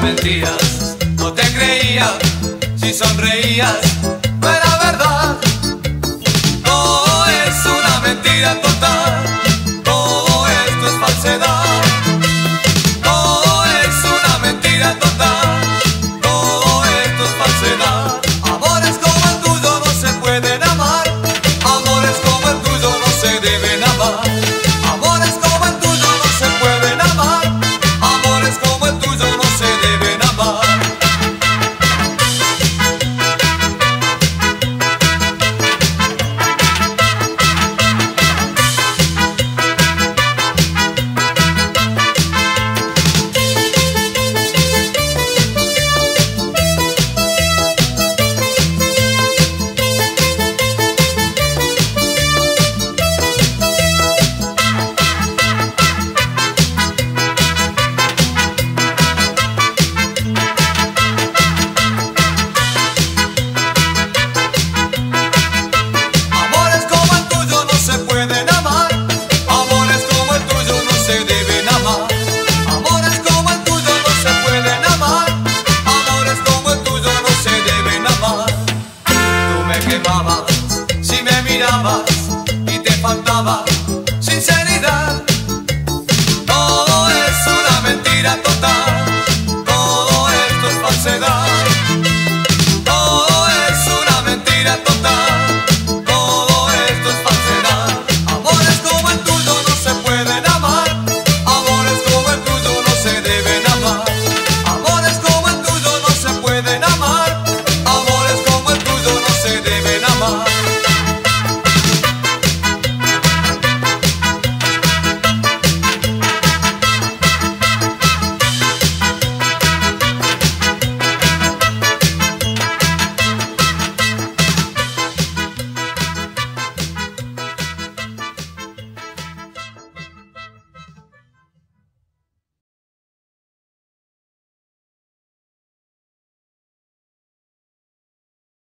me mentías, no te creías, si sonreías, no era faltaba